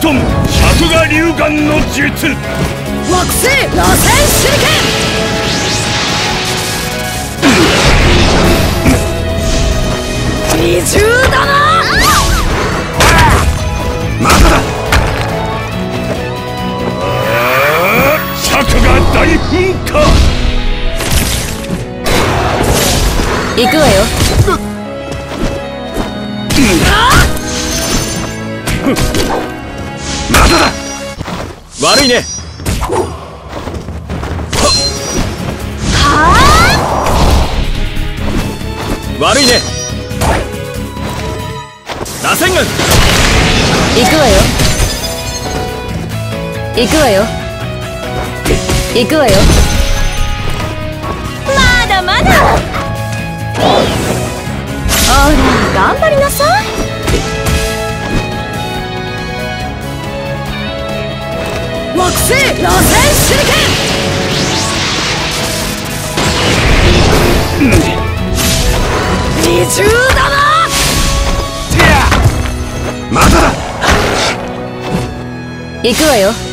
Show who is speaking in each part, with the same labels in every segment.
Speaker 1: トム尺が流眼の術。
Speaker 2: 惑星螺旋手裏剣。二重だな
Speaker 1: まだだ。尺が大噴火。
Speaker 3: 行くわよ。
Speaker 1: まだだ
Speaker 4: 悪いね。悪いね。螺旋軍。
Speaker 3: 行くわよ。行くわよ。行くわよ。まだまだ。ほら頑張りなさい
Speaker 2: 惑星螺旋手裏剣。二重だな。
Speaker 1: まだだ。
Speaker 3: 行くわよ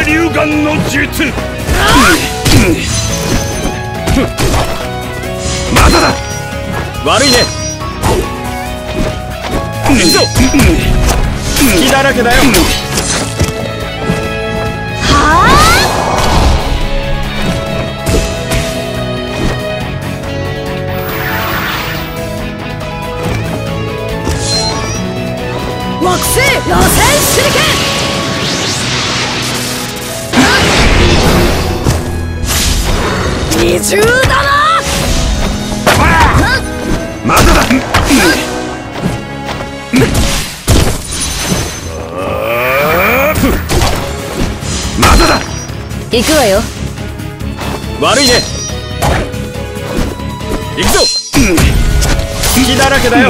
Speaker 1: 尺が流眼の術。まだだ。
Speaker 4: 悪いね。行くぞ。隙だらけだよ。
Speaker 2: 惑二重だな
Speaker 1: まだだまだだ
Speaker 3: 行くわよ
Speaker 4: 悪いね。行くぞ。隙だらけだよ。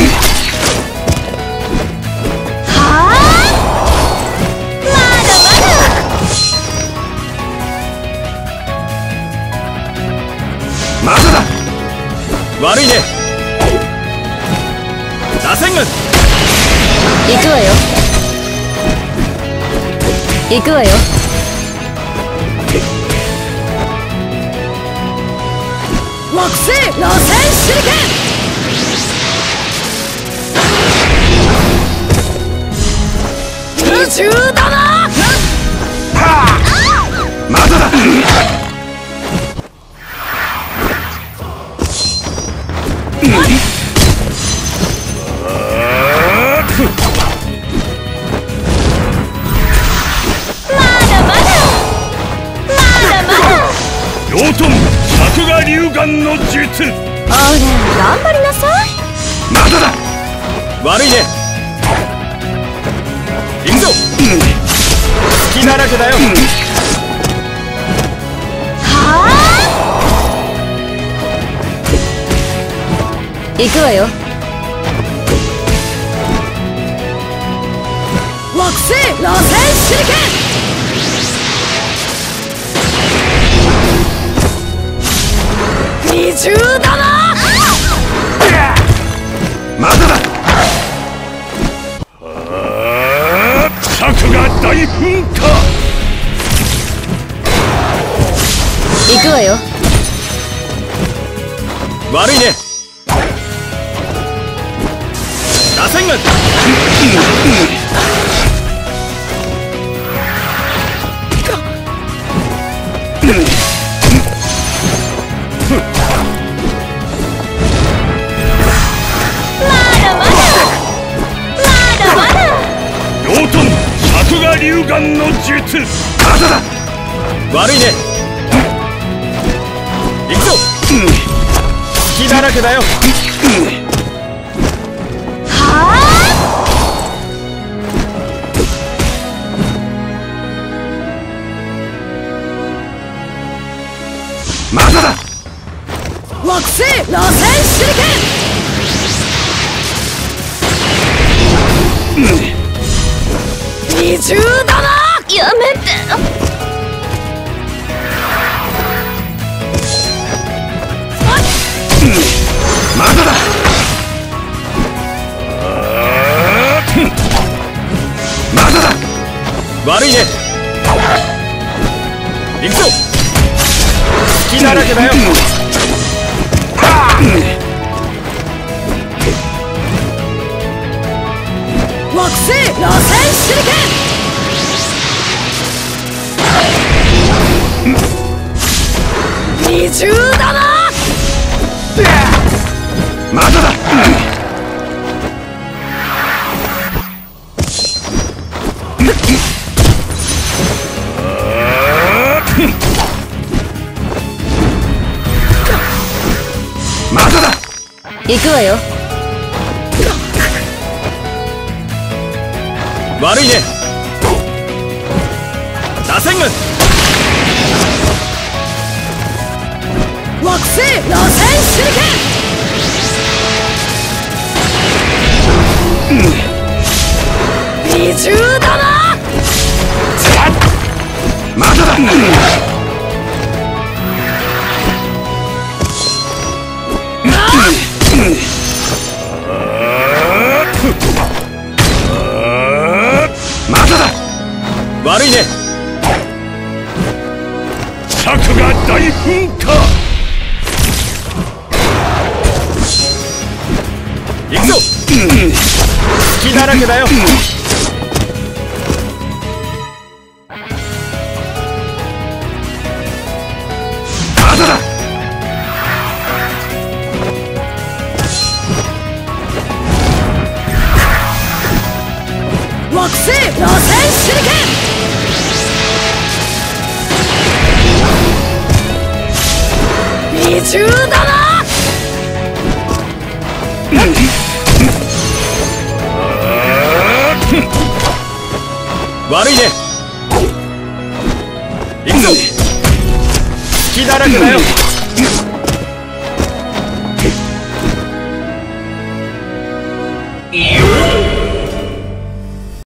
Speaker 1: まだだ！
Speaker 4: 悪いね。螺旋軍
Speaker 3: 行くわよ。行くわよ。
Speaker 2: 惑星螺旋手裏剣。二重だな
Speaker 1: まだだ両トム尺が流眼の術。
Speaker 3: ほら頑張りなさい
Speaker 1: まだだ。
Speaker 4: 悪いね。行くぞ。隙だらけだよ。
Speaker 3: 行くわよ。
Speaker 2: 惑星螺旋手裏剣二重だな。
Speaker 1: まだ。だ尺が大噴火。
Speaker 3: 行くわよ。
Speaker 4: 悪いね。螺旋軍
Speaker 1: 両だだ。
Speaker 4: 悪いね。行くぞ。隙だらけだよ。
Speaker 1: まだだ。
Speaker 2: 惑星螺旋手裏剣二重だな
Speaker 3: やめて。
Speaker 4: まだだ。まだだ。悪いね。行くぞ。隙だらけだよ。
Speaker 2: 惑星螺旋手裏剣二重だ！な
Speaker 4: まだだ。まだだ。
Speaker 2: 行くわよ。
Speaker 4: 悪いね。螺旋軍
Speaker 2: 惑星螺旋手裏剣。二重だな
Speaker 4: まだだまだだ。悪いね。
Speaker 1: 策が大噴火
Speaker 4: 行くぞ隙だら悪いね。行くぞ。隙だらけだよ。